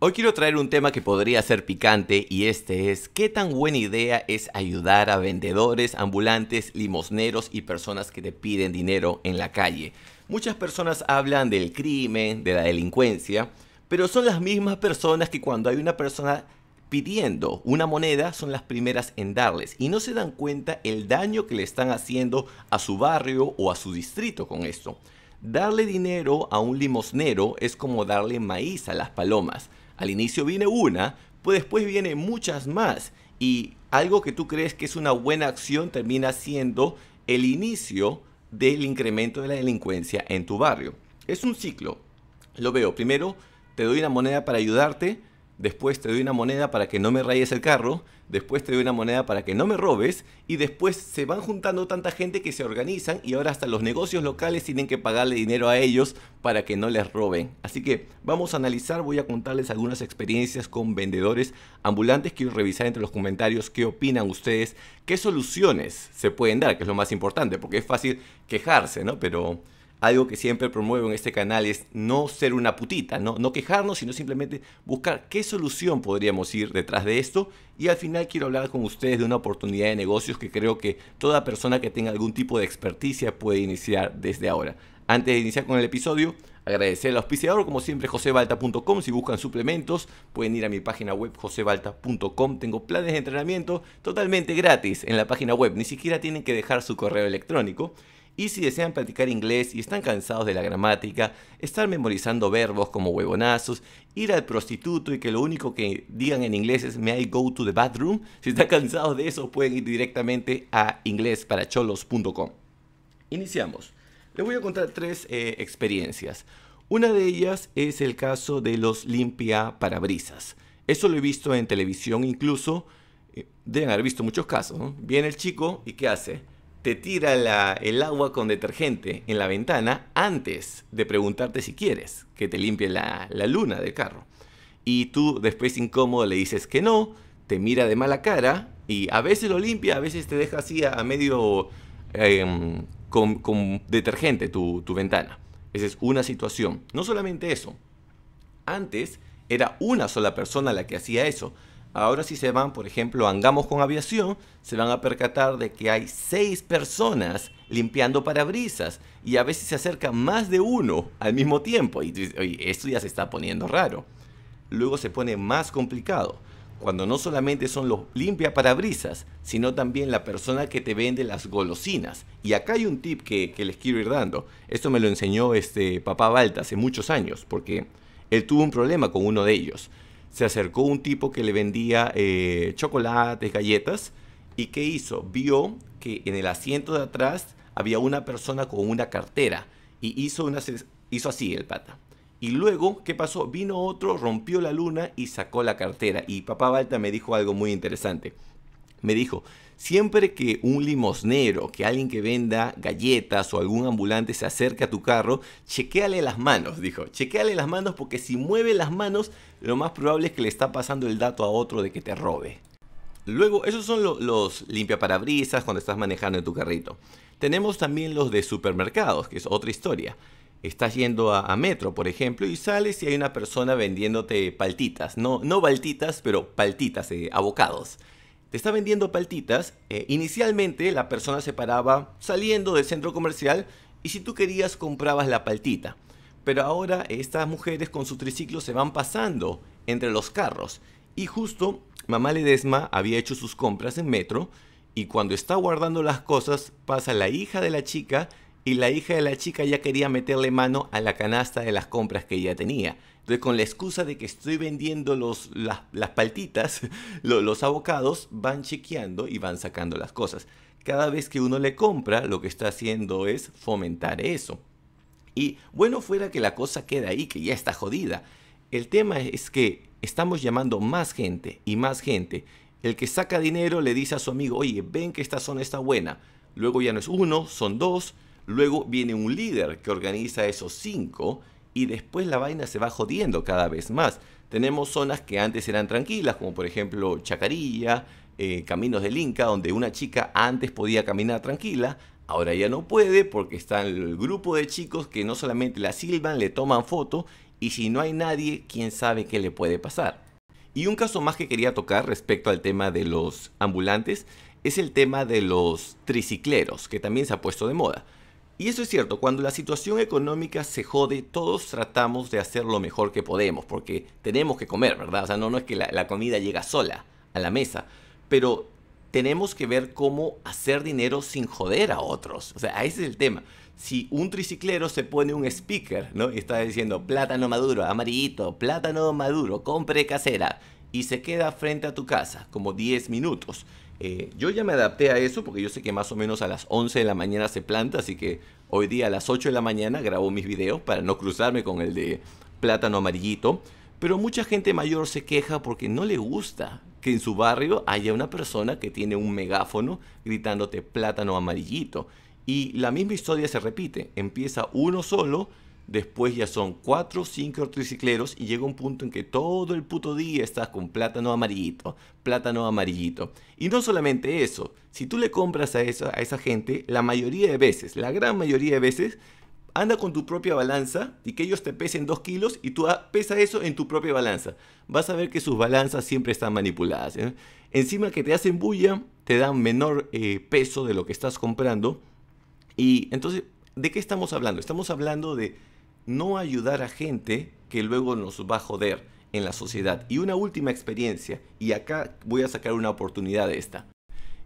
Hoy quiero traer un tema que podría ser picante y este es ¿qué tan buena idea es ayudar a vendedores, ambulantes, limosneros y personas que te piden dinero en la calle? Muchas personas hablan del crimen, de la delincuencia, pero son las mismas personas que cuando hay una persona pidiendo una moneda son las primeras en darles y no se dan cuenta el daño que le están haciendo a su barrio o a su distrito con esto. Darle dinero a un limosnero es como darle maíz a las palomas. Al inicio viene una, pues después viene muchas más. Y algo que tú crees que es una buena acción termina siendo el inicio del incremento de la delincuencia en tu barrio. Es un ciclo. Lo veo. Primero te doy una moneda para ayudarte, después te doy una moneda para que no me rayes el carro, después te doy una moneda para que no me robes y después se van juntando tanta gente que se organizan y ahora hasta los negocios locales tienen que pagarle dinero a ellos para que no les roben. Así que vamos a analizar, voy a contarles algunas experiencias con vendedores ambulantes, quiero revisar entre los comentarios qué opinan ustedes, qué soluciones se pueden dar, que es lo más importante, porque es fácil quejarse, ¿no? Pero algo que siempre promuevo en este canal es no ser una putita, ¿no? no quejarnos, sino simplemente buscar qué solución podríamos ir detrás de esto. Y al final quiero hablar con ustedes de una oportunidad de negocios que creo que toda persona que tenga algún tipo de experticia puede iniciar desde ahora. Antes de iniciar con el episodio, agradecer al auspiciador, como siempre, josebalta.com. Si buscan suplementos, pueden ir a mi página web, josebalta.com. Tengo planes de entrenamiento totalmente gratis en la página web. Ni siquiera tienen que dejar su correo electrónico. Y si desean practicar inglés y están cansados de la gramática, estar memorizando verbos como huevonazos, ir al prostituto y que lo único que digan en inglés es may I go to the bathroom, si están cansados de eso pueden ir directamente a inglesparacholos.com. Iniciamos. Les voy a contar tres eh, experiencias. Una de ellas es el caso de los limpia parabrisas. Eso lo he visto en televisión incluso. Eh, deben haber visto muchos casos. Viene el chico y ¿qué hace? Te tira el agua con detergente en la ventana antes de preguntarte si quieres que te limpie la, luna del carro. Y tú después incómodo le dices que no, te mira de mala cara y a veces lo limpia, a veces te deja así a, medio em, con, detergente tu, tu ventana. Esa es una situación. No solamente eso. Antes era una sola persona la que hacía eso. Ahora si se van, por ejemplo, a Angamos con aviación, se van a percatar de que hay seis personas limpiando parabrisas y a veces se acerca más de uno al mismo tiempo. Y esto ya se está poniendo raro. Luego se pone más complicado. Cuando no solamente son los limpia parabrisas, sino también la persona que te vende las golosinas. Y acá hay un tip que, les quiero ir dando. Esto me lo enseñó este papá Balta hace muchos años, porque él tuvo un problema con uno de ellos se acercó un tipo que le vendía eh, chocolates, galletas, y ¿qué hizo? Vio que en el asiento de atrás había una persona con una cartera, y hizo, una, hizo así el pata. Y luego, ¿qué pasó? Vino otro, rompió la luna y sacó la cartera. Y papá Balta me dijo algo muy interesante. Me dijo, Siempre que un limosnero, que alguien que venda galletas o algún ambulante se acerque a tu carro, chequeale las manos, dijo. Chequeale las manos porque si mueve las manos, lo más probable es que le está pasando el dato a otro de que te robe. Luego, esos son los limpiaparabrisas cuando estás manejando en tu carrito. Tenemos también los de supermercados, que es otra historia. Estás yendo a, Metro, por ejemplo, y sales y hay una persona vendiéndote paltitas. No, no baltitas, pero paltitas, eh, abocados te está vendiendo paltitas, eh, inicialmente la persona se paraba saliendo del centro comercial y si tú querías comprabas la paltita. Pero ahora estas mujeres con su triciclo se van pasando entre los carros. Y justo mamá Ledesma había hecho sus compras en metro y cuando está guardando las cosas pasa la hija de la chica y la hija de la chica ya quería meterle mano a la canasta de las compras que ella tenía. Entonces, con la excusa de que estoy vendiendo los, las, paltitas, los, abocados van chequeando y van sacando las cosas. Cada vez que uno le compra, lo que está haciendo es fomentar eso. Y bueno, fuera que la cosa queda ahí, que ya está jodida. El tema es que estamos llamando más gente y más gente. El que saca dinero le dice a su amigo, oye, ven que esta zona está buena. Luego ya no es uno, son dos. Luego viene un líder que organiza esos cinco y después la vaina se va jodiendo cada vez más. Tenemos zonas que antes eran tranquilas, como por ejemplo Chacarilla, eh, Caminos del Inca, donde una chica antes podía caminar tranquila, ahora ya no puede porque está el grupo de chicos que no solamente la silban, le toman foto Y si no hay nadie, quién sabe qué le puede pasar. Y un caso más que quería tocar respecto al tema de los ambulantes es el tema de los tricicleros, que también se ha puesto de moda. Y eso es cierto, cuando la situación económica se jode, todos tratamos de hacer lo mejor que podemos, porque tenemos que comer, ¿verdad? O sea, no, es que la, la comida llega sola a la mesa, pero tenemos que ver cómo hacer dinero sin joder a otros. O sea, ese es el tema. Si un triciclero se pone un speaker, ¿no? Y está diciendo plátano maduro, amarillito, plátano maduro, compre casera, y se queda frente a tu casa como 10 minutos. Eh, yo ya me adapté a eso porque yo sé que más o menos a las 11 de la mañana se planta, así que hoy día a las 8 de la mañana grabo mis videos para no cruzarme con el de plátano amarillito. Pero mucha gente mayor se queja porque no le gusta que en su barrio haya una persona que tiene un megáfono gritándote plátano amarillito. Y la misma historia se repite. Empieza uno solo, después ya son cuatro, cinco tricicleros y llega un punto en que todo el puto día estás con plátano amarillito, plátano amarillito. Y no solamente eso, si tú le compras a esa, a esa gente, la mayoría de veces, la gran mayoría de veces, anda con tu propia balanza y que ellos te pesen 2 kilos y tú pesa eso en tu propia balanza. Vas a ver que sus balanzas siempre están manipuladas. ¿eh? Encima que te hacen bulla, te dan menor eh, peso de lo que estás comprando. Y entonces, ¿de qué estamos hablando? Estamos hablando de no ayudar a gente que luego nos va a joder en la sociedad. Y una última experiencia, y acá voy a sacar una oportunidad de esta.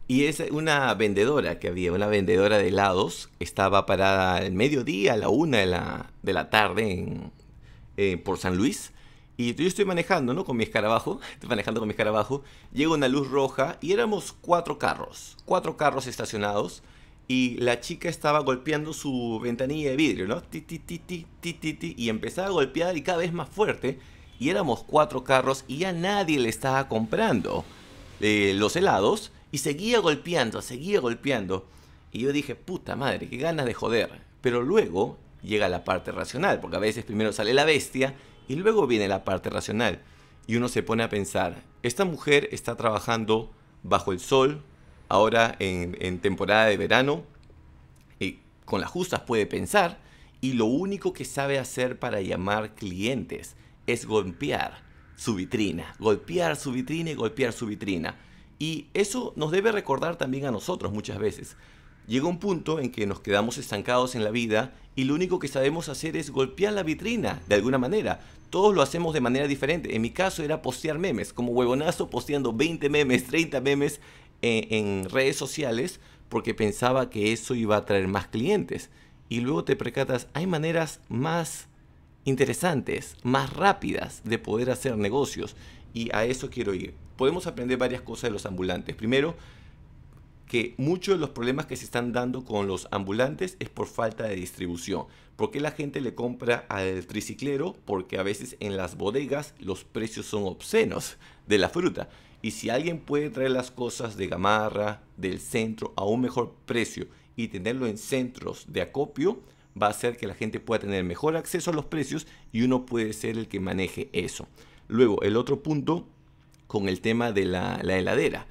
Y es una vendedora que había, una vendedora de helados, estaba parada al mediodía, a la una de la, de la tarde en, por San Luis. Y yo estoy manejando, ¿no? Con mi escarabajo, estoy manejando con mi escarabajo, llega una luz roja y éramos cuatro carros, cuatro carros estacionados y la chica estaba golpeando su ventanilla de vidrio, ¿no? Y empezaba a golpear y cada vez más fuerte. Y éramos cuatro carros y ya nadie le estaba comprando eh, los helados y seguía golpeando, seguía golpeando. Y yo dije, puta madre, qué ganas de joder. Pero luego llega la parte racional, porque a veces primero sale la bestia y luego viene la parte racional. Y uno se pone a pensar, esta mujer está trabajando bajo el sol, ahora en, temporada de verano, y con las justas puede pensar, y lo único que sabe hacer para llamar clientes es golpear su vitrina, golpear su vitrina y golpear su vitrina. Y eso nos debe recordar también a nosotros muchas veces. Llega un punto en que nos quedamos estancados en la vida y lo único que sabemos hacer es golpear la vitrina de alguna manera. Todos lo hacemos de manera diferente. En mi caso era postear memes, como huevonazo posteando 20 memes, 30 memes en, redes sociales porque pensaba que eso iba a traer más clientes. Y luego te percatas, hay maneras más interesantes, más rápidas de poder hacer negocios. Y a eso quiero ir podemos aprender varias cosas de los ambulantes. Primero, que muchos de los problemas que se están dando con los ambulantes es por falta de distribución. ¿Por qué la gente le compra al triciclero? Porque a veces en las bodegas los precios son obscenos de la fruta. Y si alguien puede traer las cosas de Gamarra, del centro, a un mejor precio y tenerlo en centros de acopio, va a hacer que la gente pueda tener mejor acceso a los precios y uno puede ser el que maneje eso. Luego, el otro punto con el tema de la, heladera.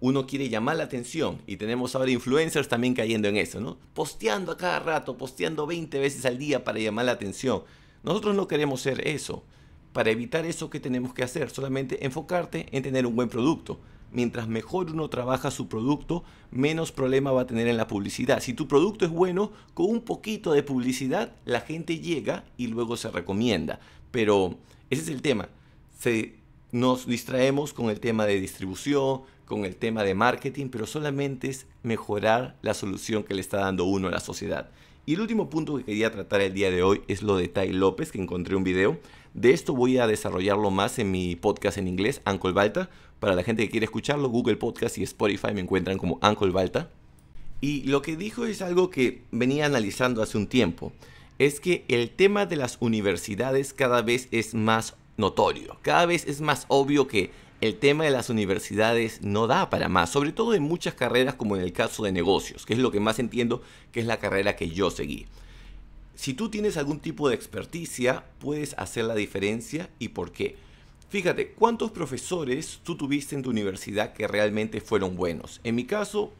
Uno quiere llamar la atención y tenemos ahora influencers también cayendo en eso, ¿no? Posteando a cada rato, posteando 20 veces al día para llamar la atención. Nosotros no queremos ser eso. Para evitar eso, ¿qué tenemos que hacer? Solamente enfocarte en tener un buen producto. Mientras mejor uno trabaja su producto, menos problema va a tener en la publicidad. Si tu producto es bueno, con un poquito de publicidad, la gente llega y luego se recomienda. Pero ese es el tema. Se nos distraemos con el tema de distribución, con el tema de marketing, pero solamente es mejorar la solución que le está dando uno a la sociedad. Y el último punto que quería tratar el día de hoy es lo de Tai López, que encontré un video. De esto voy a desarrollarlo más en mi podcast en inglés, Uncle Balta. Para la gente que quiere escucharlo, Google Podcast y Spotify me encuentran como Uncle Balta. Y lo que dijo es algo que venía analizando hace un tiempo. Es que el tema de las universidades cada vez es más notorio. Cada vez es más obvio que el tema de las universidades no da para más, sobre todo en muchas carreras como en el caso de negocios, que es lo que más entiendo que es la carrera que yo seguí. Si tú tienes algún tipo de experticia, puedes hacer la diferencia y por qué. Fíjate, ¿cuántos profesores tú tuviste en tu universidad que realmente fueron buenos? En mi caso,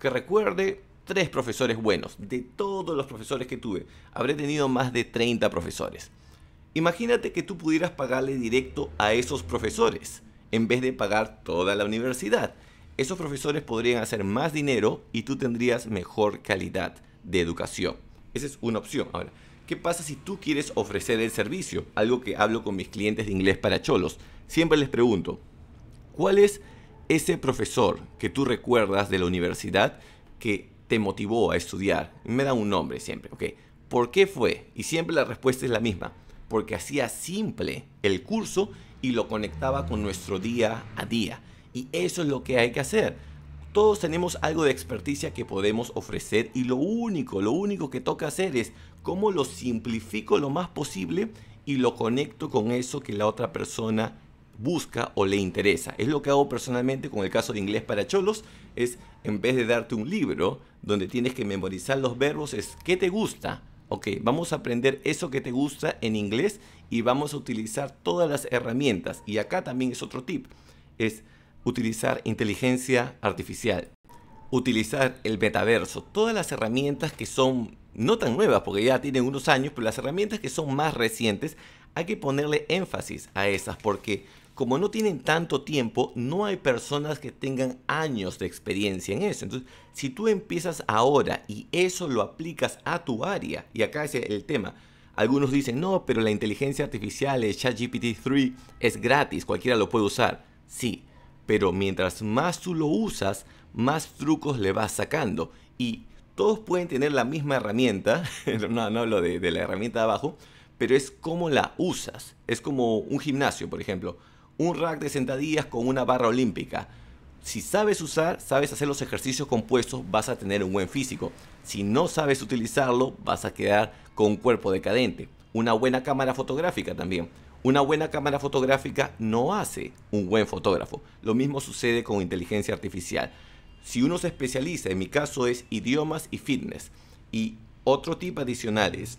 que recuerde, tres profesores buenos. De todos los profesores que tuve, habré tenido más de 30 profesores. Imagínate que tú pudieras pagarle directo a esos profesores en vez de pagar toda la universidad. Esos profesores podrían hacer más dinero y tú tendrías mejor calidad de educación. Esa es una opción. Ahora, ¿qué pasa si tú quieres ofrecer el servicio? Algo que hablo con mis clientes de inglés para cholos. Siempre les pregunto, ¿cuál es ese profesor que tú recuerdas de la universidad que te motivó a estudiar? Me da un nombre siempre, ¿ok? ¿Por qué fue? Y siempre la respuesta es la misma. Porque hacía simple el curso y lo conectaba con nuestro día a día. Y eso es lo que hay que hacer. Todos tenemos algo de experticia que podemos ofrecer y lo único, lo único que toca hacer es cómo lo simplifico lo más posible y lo conecto con eso que la otra persona busca o le interesa. Es lo que hago personalmente con el caso de inglés para cholos, es en vez de darte un libro donde tienes que memorizar los verbos, es ¿qué te gusta? Ok, vamos a aprender eso que te gusta en inglés y vamos a utilizar todas las herramientas. Y acá también es otro tip, es utilizar inteligencia artificial, utilizar el metaverso, todas las herramientas que son no tan nuevas porque ya tienen unos años, pero las herramientas que son más recientes, hay que ponerle énfasis a esas porque como no tienen tanto tiempo, no hay personas que tengan años de experiencia en eso. Entonces, si tú empiezas ahora y eso lo aplicas a tu área, y acá es el tema, algunos dicen, no, pero la inteligencia artificial, el ChatGPT-3, es gratis, cualquiera lo puede usar. Sí, pero mientras más tú lo usas, más trucos le vas sacando. Y todos pueden tener la misma herramienta, no, no hablo de, de la herramienta de abajo, pero es cómo la usas. Es como un gimnasio, por ejemplo un rack de sentadillas con una barra olímpica. Si sabes usar, sabes hacer los ejercicios compuestos, vas a tener un buen físico. Si no sabes utilizarlo, vas a quedar con un cuerpo decadente. Una buena cámara fotográfica también. Una buena cámara fotográfica no hace un buen fotógrafo. Lo mismo sucede con inteligencia artificial. Si uno se especializa, en mi caso es idiomas y fitness. Y otro tip adicional es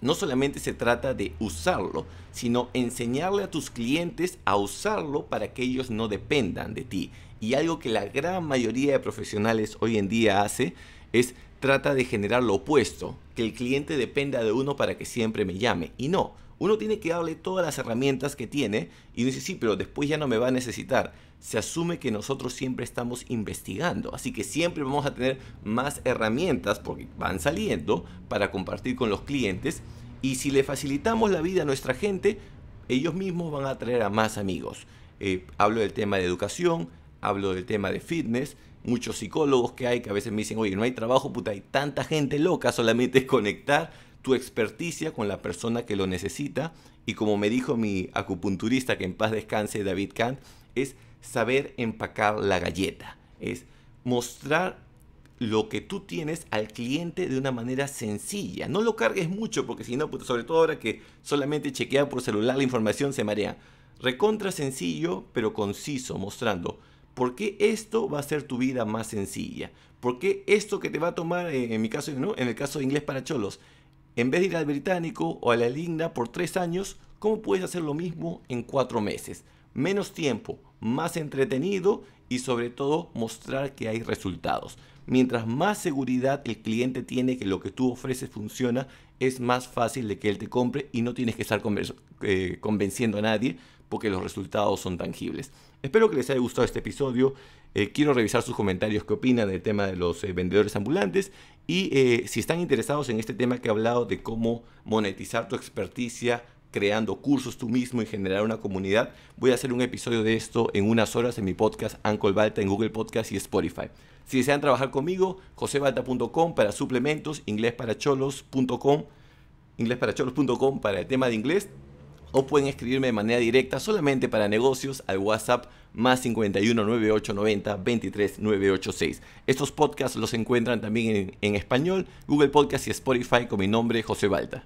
no solamente se trata de usarlo, sino enseñarle a tus clientes a usarlo para que ellos no dependan de ti. Y algo que la gran mayoría de profesionales hoy en día hace es trata de generar lo opuesto, que el cliente dependa de uno para que siempre me llame. Y no, uno tiene que darle todas las herramientas que tiene y dice, sí, pero después ya no me va a necesitar. Se asume que nosotros siempre estamos investigando, así que siempre vamos a tener más herramientas porque van saliendo para compartir con los clientes y si le facilitamos la vida a nuestra gente, ellos mismos van a traer a más amigos. Eh, hablo del tema de educación, hablo del tema de fitness, muchos psicólogos que hay que a veces me dicen, oye, no hay trabajo, puta, hay tanta gente loca, solamente es conectar tu experticia con la persona que lo necesita. Y como me dijo mi acupunturista, que en paz descanse, David Kant, es saber empacar la galleta. Es mostrar lo que tú tienes al cliente de una manera sencilla. No lo cargues mucho porque si no, pues, sobre todo ahora que solamente chequea por celular la información se marea. Recontra sencillo pero conciso, mostrando por qué esto va a hacer tu vida más sencilla. ¿Por qué esto que te va a tomar, eh, en mi caso, ¿no? en el caso de inglés para cholos, en vez de ir al británico o a la ligna por tres años, ¿cómo puedes hacer lo mismo en cuatro meses? Menos tiempo, más entretenido y sobre todo mostrar que hay resultados. Mientras más seguridad el cliente tiene que lo que tú ofreces funciona, es más fácil de que él te compre y no tienes que estar eh, convenciendo a nadie porque los resultados son tangibles. Espero que les haya gustado este episodio. Eh, quiero revisar sus comentarios, qué opinan del tema de los eh, vendedores ambulantes y si están interesados en este tema que he hablado de cómo monetizar tu experticia creando cursos tú mismo y generar una comunidad, voy a hacer un episodio de esto en unas horas en mi podcast Uncle Balta en Google Podcast y Spotify. Si desean trabajar conmigo, josebalta.com para suplementos, inglesparacholos.com, inglesparacholos.com para el tema de inglés, o pueden escribirme de manera directa solamente para negocios al WhatsApp más 51 9890 23 986. Estos podcasts los encuentran también en, en español, Google Podcast y Spotify con mi nombre José Balta.